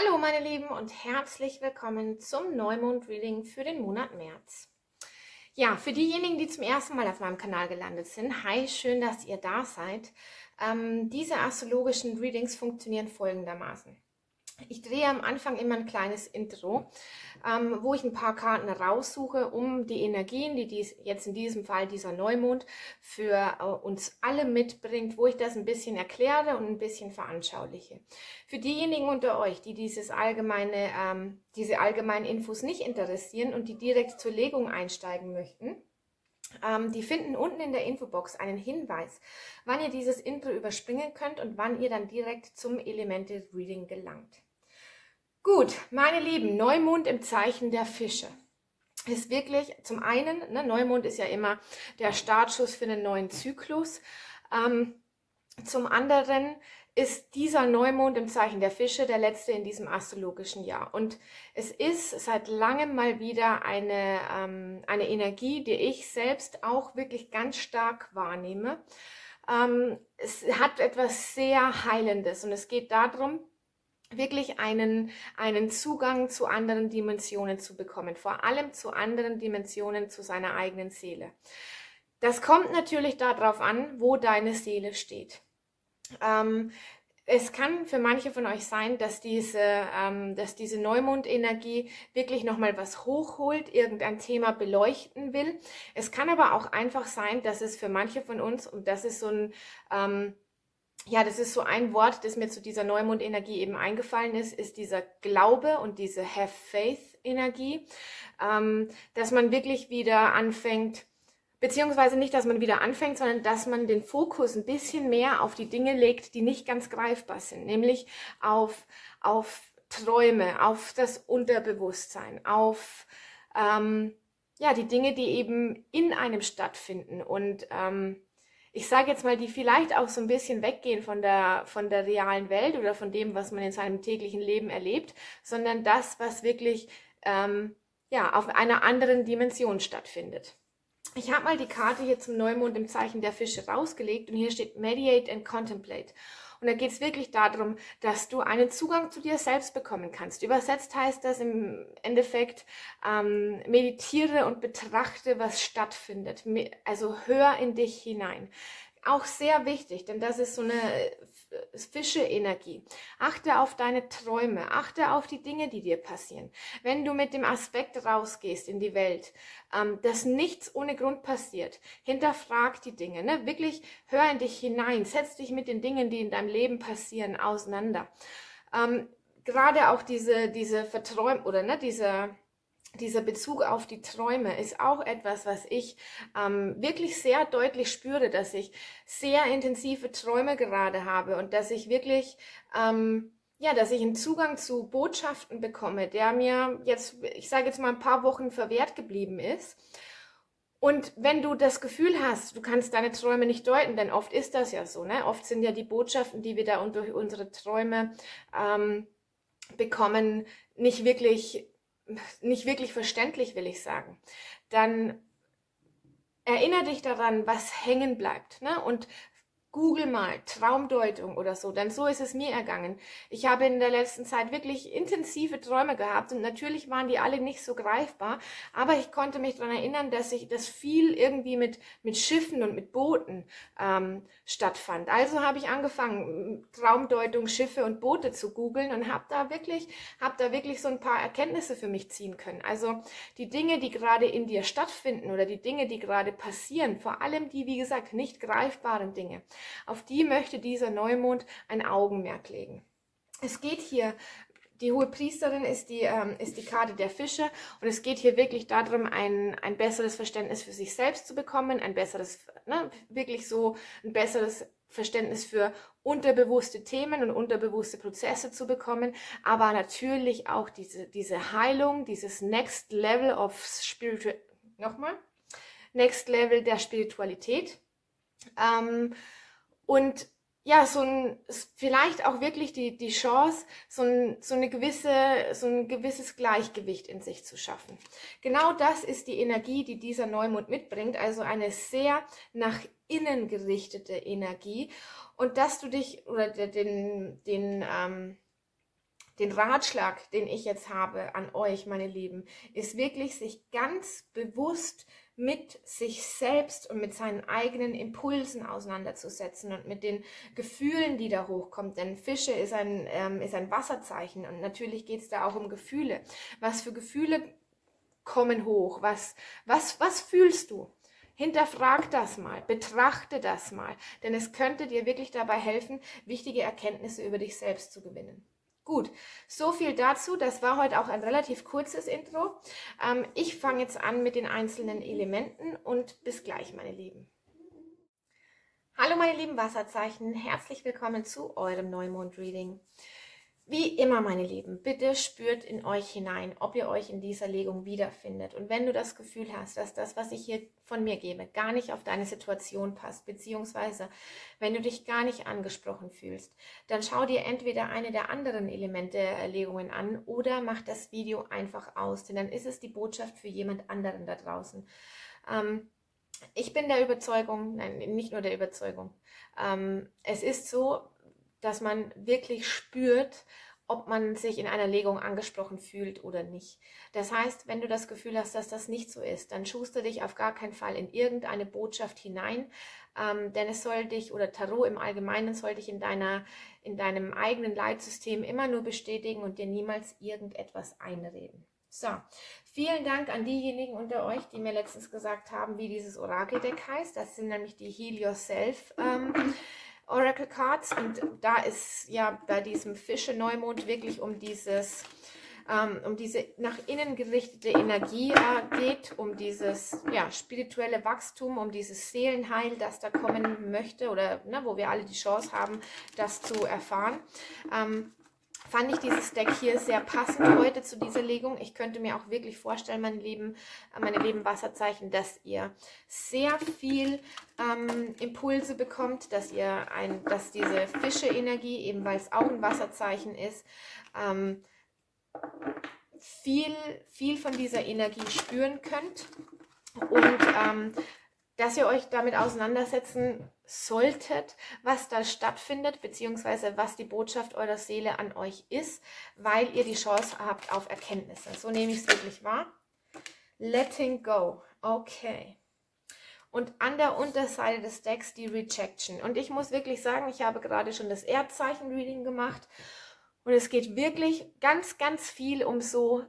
Hallo meine Lieben und herzlich willkommen zum Neumond-Reading für den Monat März. Ja, für diejenigen, die zum ersten Mal auf meinem Kanal gelandet sind, hi, schön, dass ihr da seid. Ähm, diese astrologischen Readings funktionieren folgendermaßen. Ich drehe am Anfang immer ein kleines Intro, ähm, wo ich ein paar Karten raussuche, um die Energien, die dies, jetzt in diesem Fall dieser Neumond für äh, uns alle mitbringt, wo ich das ein bisschen erkläre und ein bisschen veranschauliche. Für diejenigen unter euch, die dieses allgemeine, ähm, diese allgemeinen Infos nicht interessieren und die direkt zur Legung einsteigen möchten, ähm, die finden unten in der Infobox einen Hinweis, wann ihr dieses Intro überspringen könnt und wann ihr dann direkt zum Elemente Reading gelangt. Gut, meine Lieben, Neumond im Zeichen der Fische ist wirklich zum einen, ne, Neumond ist ja immer der Startschuss für einen neuen Zyklus. Ähm, zum anderen ist dieser Neumond im Zeichen der Fische der letzte in diesem astrologischen Jahr. Und es ist seit langem mal wieder eine, ähm, eine Energie, die ich selbst auch wirklich ganz stark wahrnehme. Ähm, es hat etwas sehr Heilendes und es geht darum, wirklich einen, einen Zugang zu anderen Dimensionen zu bekommen, vor allem zu anderen Dimensionen zu seiner eigenen Seele. Das kommt natürlich darauf an, wo deine Seele steht. Ähm, es kann für manche von euch sein, dass diese, ähm, dass diese Neumondenergie wirklich nochmal was hochholt, irgendein Thema beleuchten will. Es kann aber auch einfach sein, dass es für manche von uns, und das ist so ein, ähm, ja, das ist so ein Wort, das mir zu dieser Neumondenergie eben eingefallen ist, ist dieser Glaube und diese Have Faith Energie, ähm, dass man wirklich wieder anfängt, beziehungsweise nicht, dass man wieder anfängt, sondern dass man den Fokus ein bisschen mehr auf die Dinge legt, die nicht ganz greifbar sind, nämlich auf, auf Träume, auf das Unterbewusstsein, auf ähm, ja, die Dinge, die eben in einem stattfinden. Und ähm, ich sage jetzt mal, die vielleicht auch so ein bisschen weggehen von der, von der realen Welt oder von dem, was man in seinem täglichen Leben erlebt, sondern das, was wirklich ähm, ja, auf einer anderen Dimension stattfindet. Ich habe mal die Karte hier zum Neumond im Zeichen der Fische rausgelegt und hier steht Mediate and Contemplate. Und da geht es wirklich darum, dass du einen Zugang zu dir selbst bekommen kannst. Übersetzt heißt das im Endeffekt, ähm, meditiere und betrachte, was stattfindet. Also hör in dich hinein auch sehr wichtig, denn das ist so eine äh, Fische-Energie. Achte auf deine Träume, achte auf die Dinge, die dir passieren. Wenn du mit dem Aspekt rausgehst in die Welt, ähm, dass nichts ohne Grund passiert, hinterfrag die Dinge, ne? wirklich hör in dich hinein, setz dich mit den Dingen, die in deinem Leben passieren, auseinander. Ähm, gerade auch diese, diese Verträum oder ne, diese dieser Bezug auf die Träume ist auch etwas, was ich ähm, wirklich sehr deutlich spüre, dass ich sehr intensive Träume gerade habe und dass ich wirklich, ähm, ja, dass ich einen Zugang zu Botschaften bekomme, der mir jetzt, ich sage jetzt mal ein paar Wochen verwehrt geblieben ist. Und wenn du das Gefühl hast, du kannst deine Träume nicht deuten, denn oft ist das ja so, ne? Oft sind ja die Botschaften, die wir da durch unsere Träume ähm, bekommen, nicht wirklich nicht wirklich verständlich, will ich sagen, dann erinnere dich daran, was hängen bleibt. Ne? Und Google mal Traumdeutung oder so, denn so ist es mir ergangen. Ich habe in der letzten Zeit wirklich intensive Träume gehabt und natürlich waren die alle nicht so greifbar, aber ich konnte mich daran erinnern, dass ich das viel irgendwie mit mit Schiffen und mit Booten ähm, stattfand. Also habe ich angefangen Traumdeutung Schiffe und Boote zu googeln und habe da wirklich habe da wirklich so ein paar Erkenntnisse für mich ziehen können. Also die Dinge, die gerade in dir stattfinden oder die Dinge, die gerade passieren, vor allem die wie gesagt nicht greifbaren Dinge auf die möchte dieser Neumond ein Augenmerk legen. Es geht hier die hohe Priesterin ist die, ähm, ist die Karte der Fische und es geht hier wirklich darum, ein, ein besseres Verständnis für sich selbst zu bekommen, ein besseres, ne, wirklich so ein besseres Verständnis für unterbewusste Themen und unterbewusste Prozesse zu bekommen, aber natürlich auch diese, diese Heilung, dieses Next Level of Spiritual, nochmal, Next Level der Spiritualität. Ähm, und ja, so ein, vielleicht auch wirklich die, die Chance, so, ein, so, eine gewisse, so ein gewisses Gleichgewicht in sich zu schaffen. Genau das ist die Energie, die dieser Neumond mitbringt, also eine sehr nach innen gerichtete Energie. Und dass du dich, oder den, den, ähm, den Ratschlag, den ich jetzt habe an euch, meine Lieben, ist wirklich sich ganz bewusst mit sich selbst und mit seinen eigenen Impulsen auseinanderzusetzen und mit den Gefühlen, die da hochkommen. Denn Fische ist ein, ähm, ist ein Wasserzeichen und natürlich geht es da auch um Gefühle. Was für Gefühle kommen hoch? Was, was, was fühlst du? Hinterfrag das mal, betrachte das mal, denn es könnte dir wirklich dabei helfen, wichtige Erkenntnisse über dich selbst zu gewinnen. Gut, so viel dazu. Das war heute auch ein relativ kurzes Intro. Ähm, ich fange jetzt an mit den einzelnen Elementen und bis gleich, meine Lieben. Hallo meine lieben Wasserzeichen, herzlich willkommen zu eurem Neumond-Reading. Wie immer, meine Lieben, bitte spürt in euch hinein, ob ihr euch in dieser Legung wiederfindet. Und wenn du das Gefühl hast, dass das, was ich hier von mir gebe, gar nicht auf deine Situation passt, beziehungsweise wenn du dich gar nicht angesprochen fühlst, dann schau dir entweder eine der anderen Elemente der Legungen an oder mach das Video einfach aus, denn dann ist es die Botschaft für jemand anderen da draußen. Ähm, ich bin der Überzeugung, nein, nicht nur der Überzeugung. Ähm, es ist so, dass man wirklich spürt, ob man sich in einer Legung angesprochen fühlt oder nicht. Das heißt, wenn du das Gefühl hast, dass das nicht so ist, dann schuster dich auf gar keinen Fall in irgendeine Botschaft hinein, ähm, denn es soll dich oder Tarot im Allgemeinen soll dich in deiner in deinem eigenen Leitsystem immer nur bestätigen und dir niemals irgendetwas einreden. So, vielen Dank an diejenigen unter euch, die mir letztens gesagt haben, wie dieses Orakeldeck heißt. Das sind nämlich die Heal Yourself ähm, Oracle Cards und da ist ja bei diesem Fische Neumond wirklich um dieses ähm, um diese nach innen gerichtete Energie äh, geht, um dieses ja, spirituelle Wachstum, um dieses Seelenheil, das da kommen möchte oder ne, wo wir alle die Chance haben, das zu erfahren. Ähm, fand ich dieses Deck hier sehr passend heute zu dieser Legung. Ich könnte mir auch wirklich vorstellen, mein Leben, meine lieben Wasserzeichen, dass ihr sehr viel ähm, Impulse bekommt, dass ihr ein, dass diese Fische-Energie, eben weil es auch ein Wasserzeichen ist, ähm, viel, viel von dieser Energie spüren könnt. Und ähm, dass ihr euch damit auseinandersetzen solltet, was da stattfindet, beziehungsweise was die Botschaft eurer Seele an euch ist, weil ihr die Chance habt auf Erkenntnisse. So nehme ich es wirklich wahr. Letting go. Okay. Und an der Unterseite des Decks die Rejection. Und ich muss wirklich sagen, ich habe gerade schon das Erdzeichen-Reading gemacht. Und es geht wirklich ganz, ganz viel um so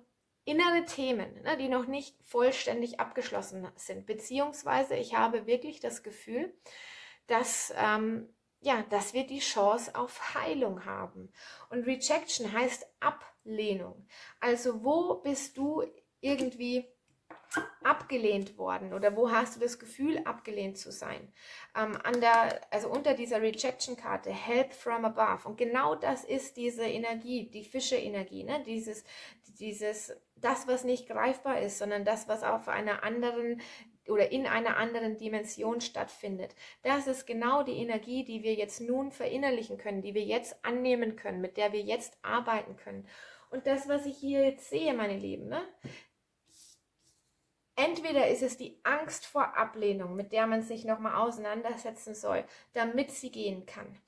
innere Themen, ne, die noch nicht vollständig abgeschlossen sind. Beziehungsweise ich habe wirklich das Gefühl, dass, ähm, ja, dass wir die Chance auf Heilung haben. Und Rejection heißt Ablehnung. Also wo bist du irgendwie abgelehnt worden oder wo hast du das Gefühl, abgelehnt zu sein? Ähm, an der, also unter dieser Rejection-Karte, Help from above. Und genau das ist diese Energie, die Fische-Energie, ne? dieses, dieses, das, was nicht greifbar ist, sondern das, was auf einer anderen oder in einer anderen Dimension stattfindet. Das ist genau die Energie, die wir jetzt nun verinnerlichen können, die wir jetzt annehmen können, mit der wir jetzt arbeiten können. Und das, was ich hier jetzt sehe, meine Lieben, ne? Entweder ist es die Angst vor Ablehnung, mit der man sich nochmal auseinandersetzen soll, damit sie gehen kann.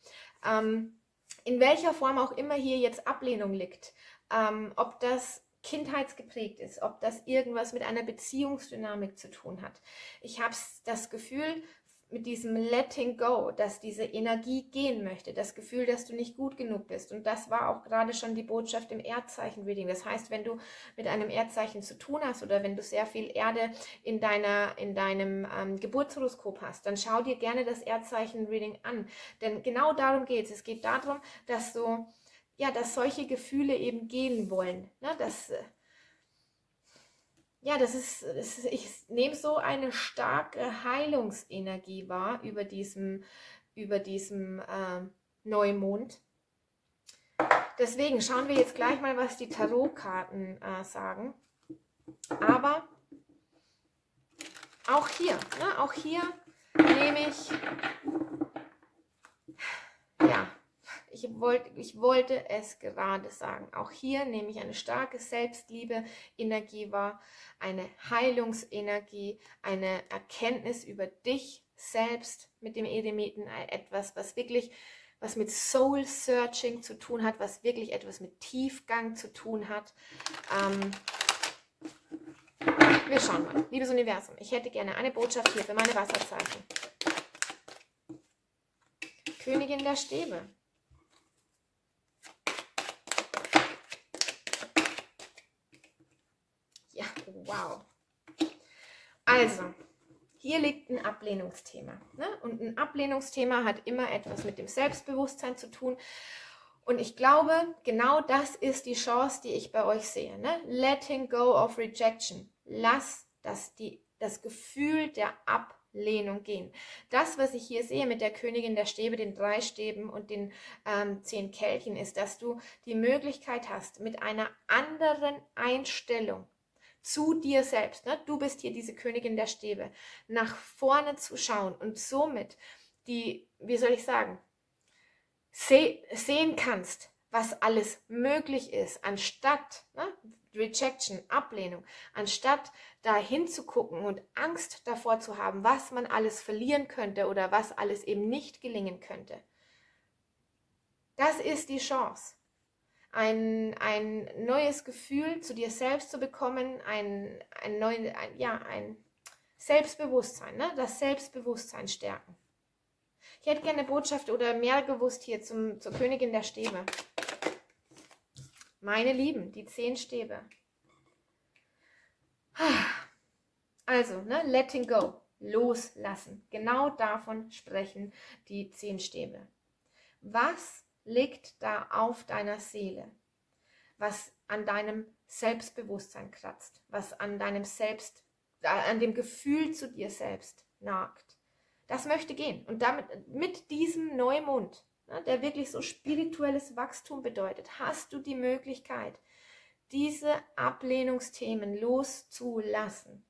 Ähm, in welcher Form auch immer hier jetzt Ablehnung liegt, ähm, ob das kindheitsgeprägt ist, ob das irgendwas mit einer Beziehungsdynamik zu tun hat. Ich habe das Gefühl, mit diesem Letting Go, dass diese Energie gehen möchte, das Gefühl, dass du nicht gut genug bist. Und das war auch gerade schon die Botschaft im Erdzeichen-Reading. Das heißt, wenn du mit einem Erdzeichen zu tun hast oder wenn du sehr viel Erde in, deiner, in deinem ähm, Geburtshoroskop hast, dann schau dir gerne das Erdzeichen-Reading an. Denn genau darum geht es. Es geht darum, dass so, ja, dass solche Gefühle eben gehen wollen. Ne? Dass, äh, ja, das ist, das ist, ich nehme so eine starke Heilungsenergie wahr über diesem, über diesem äh, Neumond. Deswegen schauen wir jetzt gleich mal, was die Tarotkarten äh, sagen. Aber auch hier, ne, auch hier nehme ich ja, ich wollte, ich wollte es gerade sagen. Auch hier nehme ich eine starke Selbstliebe, Energie wahr, eine Heilungsenergie, eine Erkenntnis über dich selbst mit dem Eremiten, etwas, was wirklich, was mit Soul Searching zu tun hat, was wirklich etwas mit Tiefgang zu tun hat. Ähm, wir schauen mal. Liebes Universum, ich hätte gerne eine Botschaft hier für meine Wasserzeichen. Königin der Stäbe. Ja, wow. Also, hier liegt ein Ablehnungsthema. Ne? Und ein Ablehnungsthema hat immer etwas mit dem Selbstbewusstsein zu tun. Und ich glaube, genau das ist die Chance, die ich bei euch sehe. Ne? Letting go of rejection. Lass das, die, das Gefühl der Ablehnung gehen. Das, was ich hier sehe mit der Königin der Stäbe, den drei Stäben und den ähm, zehn Kelchen, ist, dass du die Möglichkeit hast, mit einer anderen Einstellung zu dir selbst. Ne? Du bist hier diese Königin der Stäbe, nach vorne zu schauen und somit die, wie soll ich sagen, seh, sehen kannst, was alles möglich ist, anstatt ne, Rejection, Ablehnung, anstatt da hinzugucken und Angst davor zu haben, was man alles verlieren könnte oder was alles eben nicht gelingen könnte. Das ist die Chance ein, ein neues Gefühl zu dir selbst zu bekommen, ein, ein, neu, ein, ja, ein Selbstbewusstsein, ne? das Selbstbewusstsein stärken. Ich hätte gerne eine Botschaft oder mehr gewusst hier zum, zur Königin der Stäbe. Meine Lieben, die zehn Stäbe. Also, ne, letting go, loslassen. Genau davon sprechen die zehn Stäbe. Was liegt da auf deiner Seele, was an deinem Selbstbewusstsein kratzt, was an deinem Selbst, äh, an dem Gefühl zu dir selbst nagt. Das möchte gehen. Und damit, mit diesem Neumond, ne, der wirklich so spirituelles Wachstum bedeutet, hast du die Möglichkeit, diese Ablehnungsthemen loszulassen.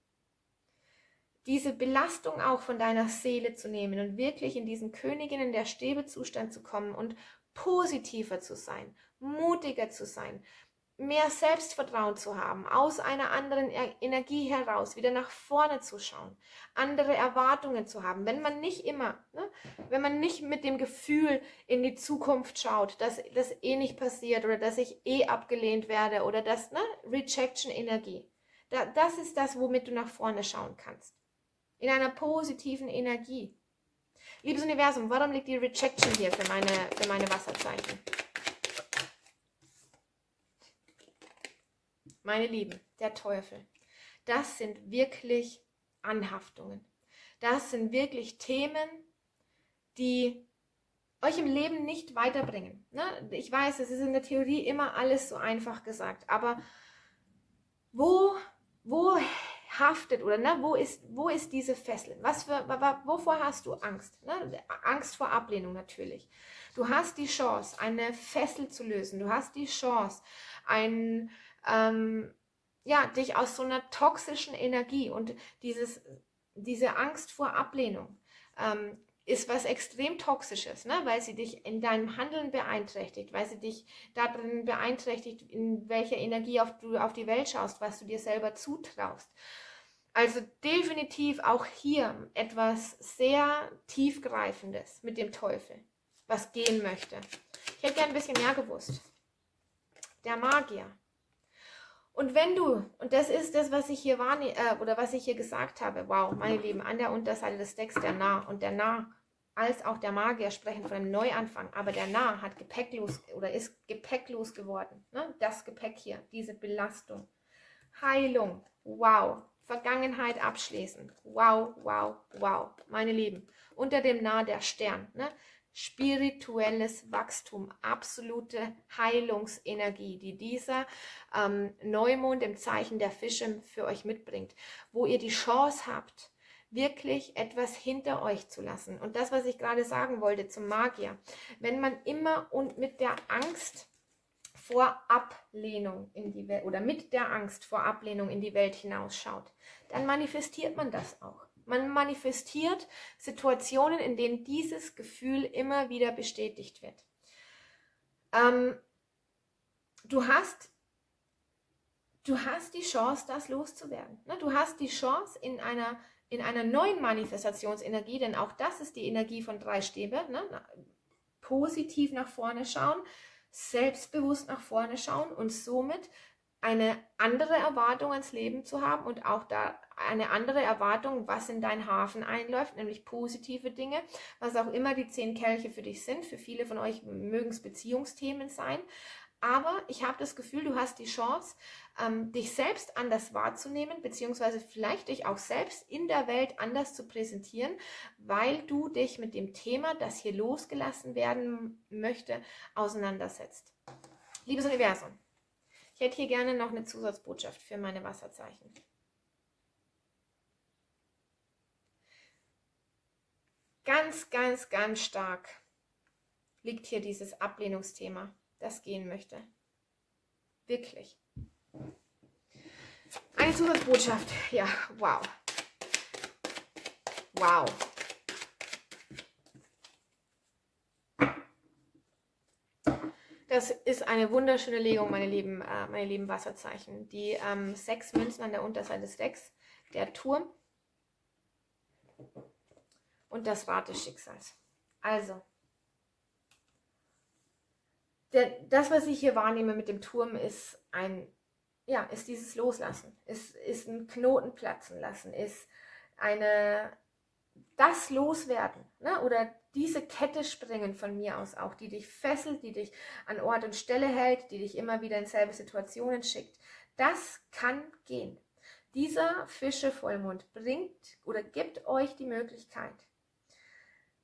Diese Belastung auch von deiner Seele zu nehmen und wirklich in diesen Königinnen der Stäbe-Zustand zu kommen und positiver zu sein, mutiger zu sein, mehr Selbstvertrauen zu haben, aus einer anderen Energie heraus wieder nach vorne zu schauen, andere Erwartungen zu haben. Wenn man nicht immer, ne, wenn man nicht mit dem Gefühl in die Zukunft schaut, dass das eh nicht passiert oder dass ich eh abgelehnt werde oder das, ne, Rejection-Energie. Da, das ist das, womit du nach vorne schauen kannst. In einer positiven Energie. Liebes Universum, warum liegt die Rejection hier für meine, für meine Wasserzeichen? Meine Lieben, der Teufel. Das sind wirklich Anhaftungen. Das sind wirklich Themen, die euch im Leben nicht weiterbringen. Ne? Ich weiß, es ist in der Theorie immer alles so einfach gesagt, aber wo, wo haftet oder ne, wo, ist, wo ist diese Fessel? Was für, wovor hast du Angst? Ne? Angst vor Ablehnung natürlich. Du hast die Chance, eine Fessel zu lösen. Du hast die Chance, ein, ähm, ja, dich aus so einer toxischen Energie und dieses, diese Angst vor Ablehnung ähm, ist was extrem Toxisches, ne? weil sie dich in deinem Handeln beeinträchtigt, weil sie dich darin beeinträchtigt, in welcher Energie auf, du auf die Welt schaust, was du dir selber zutraust. Also definitiv auch hier etwas sehr tiefgreifendes mit dem Teufel, was gehen möchte. Ich hätte gerne ein bisschen mehr gewusst. Der Magier. Und wenn du, und das ist das, was ich hier wahrnehme, äh, oder was ich hier gesagt habe, wow, meine Lieben, an der Unterseite des Decks der Narr und der Narr als auch der Magier sprechen von einem Neuanfang, aber der Narr hat gepäcklos oder ist gepäcklos geworden. Ne? Das Gepäck hier, diese Belastung. Heilung, wow, Vergangenheit abschließen. Wow, wow, wow, meine Lieben. Unter dem Nah der Stern. Ne? Spirituelles Wachstum, absolute Heilungsenergie, die dieser ähm, Neumond im Zeichen der Fische für euch mitbringt, wo ihr die Chance habt, wirklich etwas hinter euch zu lassen. Und das, was ich gerade sagen wollte zum Magier, wenn man immer und mit der Angst vor Ablehnung in die Welt oder mit der Angst vor Ablehnung in die Welt hinausschaut, dann manifestiert man das auch. Man manifestiert Situationen, in denen dieses Gefühl immer wieder bestätigt wird. Ähm, du hast du hast die Chance, das loszuwerden. Ne? Du hast die Chance in einer, in einer neuen Manifestationsenergie, denn auch das ist die Energie von drei Stäbe. Ne? positiv nach vorne schauen, selbstbewusst nach vorne schauen und somit eine andere Erwartung ans Leben zu haben und auch da eine andere Erwartung, was in deinen Hafen einläuft, nämlich positive Dinge, was auch immer die zehn Kelche für dich sind. Für viele von euch mögen es Beziehungsthemen sein. Aber ich habe das Gefühl, du hast die Chance, ähm, dich selbst anders wahrzunehmen, beziehungsweise vielleicht dich auch selbst in der Welt anders zu präsentieren, weil du dich mit dem Thema, das hier losgelassen werden möchte, auseinandersetzt. Liebes Universum, ich hätte hier gerne noch eine Zusatzbotschaft für meine Wasserzeichen. Ganz, ganz, ganz stark liegt hier dieses Ablehnungsthema das gehen möchte. Wirklich. Eine Zusatzbotschaft. Ja, wow. Wow. Das ist eine wunderschöne Legung, meine lieben, äh, meine lieben Wasserzeichen. Die ähm, sechs Münzen an der Unterseite des Decks, der Turm und das Rad des Schicksals. Also, der, das, was ich hier wahrnehme mit dem Turm, ist ein, ja, ist dieses Loslassen, ist, ist ein Knoten platzen lassen, ist eine, das Loswerden, ne? oder diese Kette springen von mir aus auch, die dich fesselt, die dich an Ort und Stelle hält, die dich immer wieder in selbe Situationen schickt. Das kann gehen. Dieser Fische-Vollmond bringt oder gibt euch die Möglichkeit,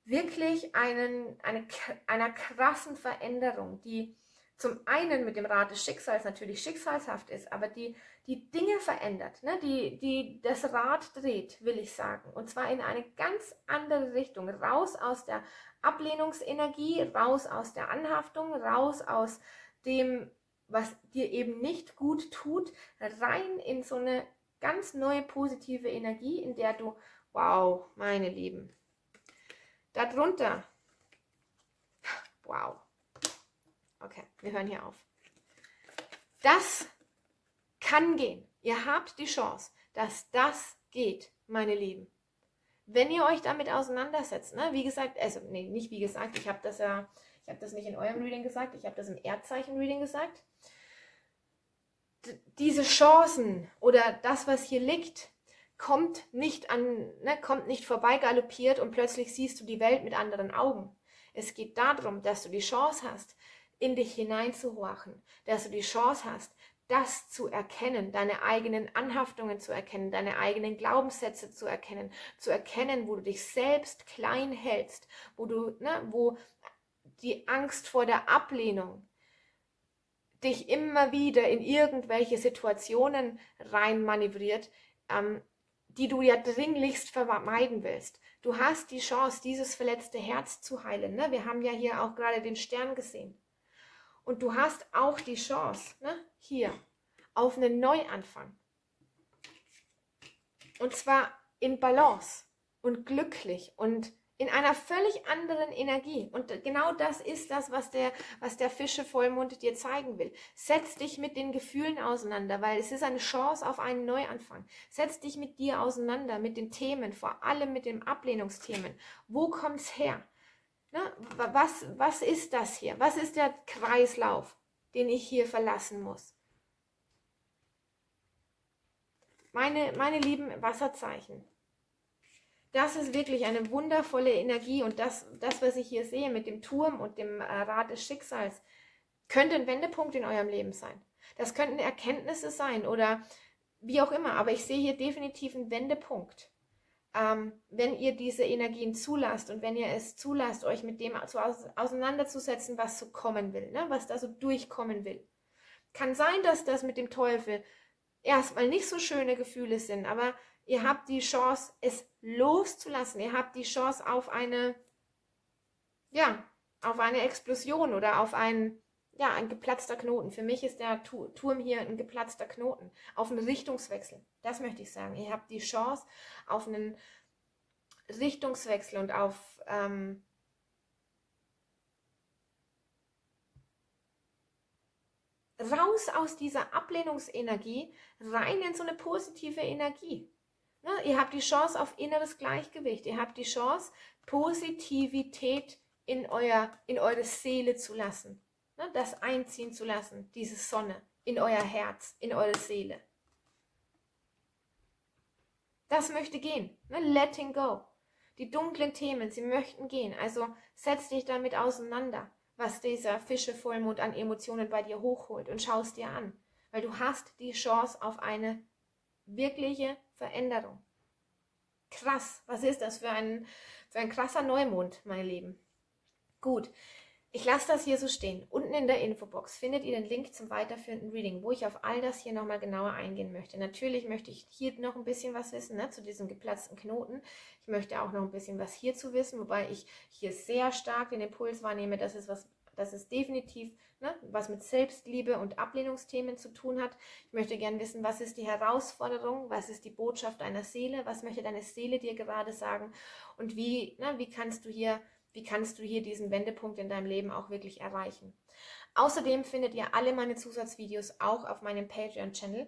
wirklich einen, eine, einer krassen Veränderung, die zum einen mit dem Rad des Schicksals natürlich schicksalshaft ist, aber die die Dinge verändert, ne? die, die das Rad dreht, will ich sagen. Und zwar in eine ganz andere Richtung, raus aus der Ablehnungsenergie, raus aus der Anhaftung, raus aus dem, was dir eben nicht gut tut, rein in so eine ganz neue positive Energie, in der du, wow, meine Lieben, Darunter. Wow. Okay, wir hören hier auf. Das kann gehen. Ihr habt die Chance, dass das geht, meine Lieben. Wenn ihr euch damit auseinandersetzt, ne? wie gesagt, also nee, nicht wie gesagt, ich habe das ja, ich habe das nicht in eurem Reading gesagt, ich habe das im Erdzeichen-Reading gesagt. D diese Chancen oder das, was hier liegt, kommt nicht an, ne, kommt nicht vorbei galoppiert und plötzlich siehst du die Welt mit anderen Augen. Es geht darum, dass du die Chance hast, in dich hineinzuhorchen, dass du die Chance hast, das zu erkennen, deine eigenen Anhaftungen zu erkennen, deine eigenen Glaubenssätze zu erkennen, zu erkennen, wo du dich selbst klein hältst, wo du, ne, wo die Angst vor der Ablehnung dich immer wieder in irgendwelche Situationen rein manövriert, ähm, die du ja dringlichst vermeiden willst. Du hast die Chance, dieses verletzte Herz zu heilen. Ne? Wir haben ja hier auch gerade den Stern gesehen. Und du hast auch die Chance, ne? hier, auf einen Neuanfang. Und zwar in Balance und glücklich und in einer völlig anderen Energie. Und genau das ist das, was der, was der Fische-Vollmond dir zeigen will. Setz dich mit den Gefühlen auseinander, weil es ist eine Chance auf einen Neuanfang. Setz dich mit dir auseinander, mit den Themen, vor allem mit den Ablehnungsthemen. Wo kommt's her? Ne? Was, was ist das hier? Was ist der Kreislauf, den ich hier verlassen muss? Meine, meine lieben Wasserzeichen, das ist wirklich eine wundervolle Energie und das, das, was ich hier sehe mit dem Turm und dem äh, Rad des Schicksals, könnte ein Wendepunkt in eurem Leben sein. Das könnten Erkenntnisse sein oder wie auch immer, aber ich sehe hier definitiv einen Wendepunkt. Ähm, wenn ihr diese Energien zulasst und wenn ihr es zulasst, euch mit dem zu auseinanderzusetzen, was so kommen will, ne? was da so durchkommen will. Kann sein, dass das mit dem Teufel erstmal nicht so schöne Gefühle sind, aber Ihr habt die Chance, es loszulassen. Ihr habt die Chance auf eine, ja, auf eine Explosion oder auf ein, ja, ein geplatzter Knoten. Für mich ist der Turm hier ein geplatzter Knoten. Auf einen Richtungswechsel. Das möchte ich sagen. Ihr habt die Chance auf einen Richtungswechsel und auf, ähm, raus aus dieser Ablehnungsenergie, rein in so eine positive Energie. Ne? Ihr habt die Chance auf inneres Gleichgewicht. Ihr habt die Chance, Positivität in, euer, in eure Seele zu lassen. Ne? Das einziehen zu lassen, diese Sonne in euer Herz, in eure Seele. Das möchte gehen. Ne? Letting go. Die dunklen Themen, sie möchten gehen. Also setz dich damit auseinander, was dieser Fische-Vollmond an Emotionen bei dir hochholt und schaust dir an. Weil du hast die Chance auf eine wirkliche Veränderung. Krass, was ist das für ein, für ein krasser Neumond, meine Lieben. Gut, ich lasse das hier so stehen. Unten in der Infobox findet ihr den Link zum weiterführenden Reading, wo ich auf all das hier nochmal genauer eingehen möchte. Natürlich möchte ich hier noch ein bisschen was wissen, ne, zu diesem geplatzten Knoten. Ich möchte auch noch ein bisschen was hierzu wissen, wobei ich hier sehr stark den Impuls wahrnehme, dass es was, dass es definitiv ne, was mit Selbstliebe und Ablehnungsthemen zu tun hat. Ich möchte gerne wissen, was ist die Herausforderung, was ist die Botschaft deiner Seele, was möchte deine Seele dir gerade sagen und wie, ne, wie kannst du hier wie kannst du hier diesen Wendepunkt in deinem Leben auch wirklich erreichen? Außerdem findet ihr alle meine Zusatzvideos auch auf meinem Patreon-Channel.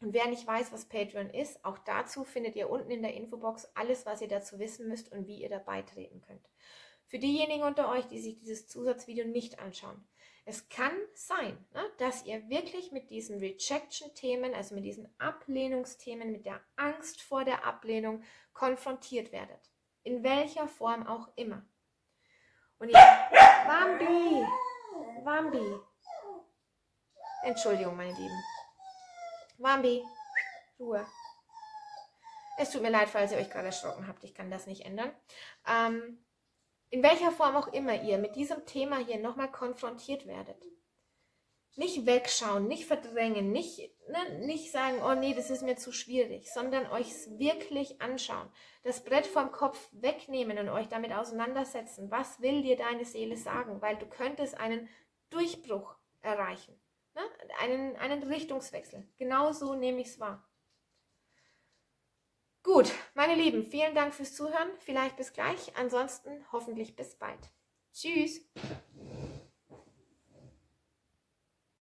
Und wer nicht weiß, was Patreon ist, auch dazu findet ihr unten in der Infobox alles, was ihr dazu wissen müsst und wie ihr da beitreten könnt. Für diejenigen unter euch, die sich dieses Zusatzvideo nicht anschauen, es kann sein, ne, dass ihr wirklich mit diesen Rejection-Themen, also mit diesen Ablehnungsthemen, mit der Angst vor der Ablehnung konfrontiert werdet. In welcher Form auch immer. Und ich, Bambi, Bambi. Entschuldigung, meine Lieben. Bambi, Ruhe. Es tut mir leid, falls ihr euch gerade erschrocken habt. Ich kann das nicht ändern. Ähm, in welcher Form auch immer ihr mit diesem Thema hier nochmal konfrontiert werdet, nicht wegschauen, nicht verdrängen, nicht, ne, nicht sagen, oh nee, das ist mir zu schwierig, sondern euch wirklich anschauen. Das Brett vom Kopf wegnehmen und euch damit auseinandersetzen. Was will dir deine Seele sagen? Weil du könntest einen Durchbruch erreichen. Ne? Einen, einen Richtungswechsel. Genauso nehme ich es wahr. Gut, meine Lieben, vielen Dank fürs Zuhören. Vielleicht bis gleich. Ansonsten hoffentlich bis bald. Tschüss.